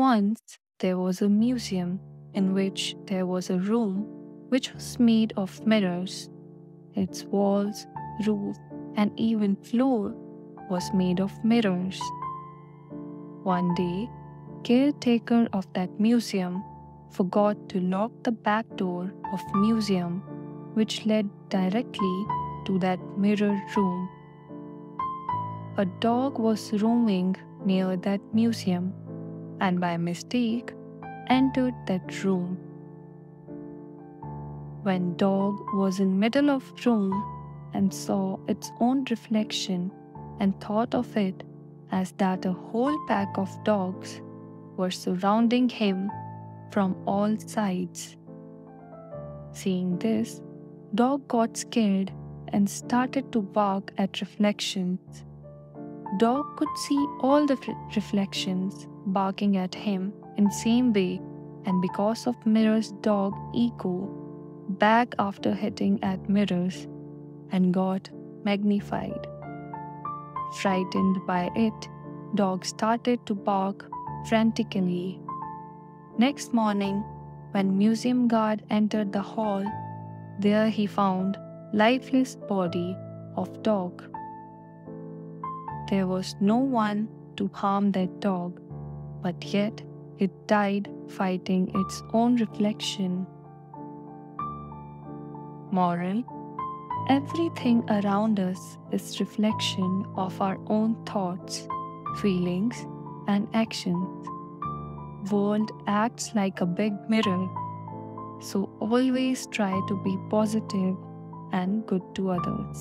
Once there was a museum in which there was a room which was made of mirrors. Its walls, roof, and even floor was made of mirrors. One day, caretaker of that museum forgot to lock the back door of museum which led directly to that mirror room. A dog was roaming near that museum and by mistake entered that room. When dog was in middle of room and saw its own reflection and thought of it as that a whole pack of dogs were surrounding him from all sides. Seeing this, dog got scared and started to bark at reflections. Dog could see all the reflections barking at him in same way and because of mirrors dog ego back after hitting at mirrors and got magnified. Frightened by it, dog started to bark frantically. Next morning, when museum guard entered the hall, there he found lifeless body of dog. There was no one to harm that dog, but yet it died fighting its own reflection. Moral Everything around us is reflection of our own thoughts, feelings, and actions. World acts like a big mirror, so always try to be positive and good to others.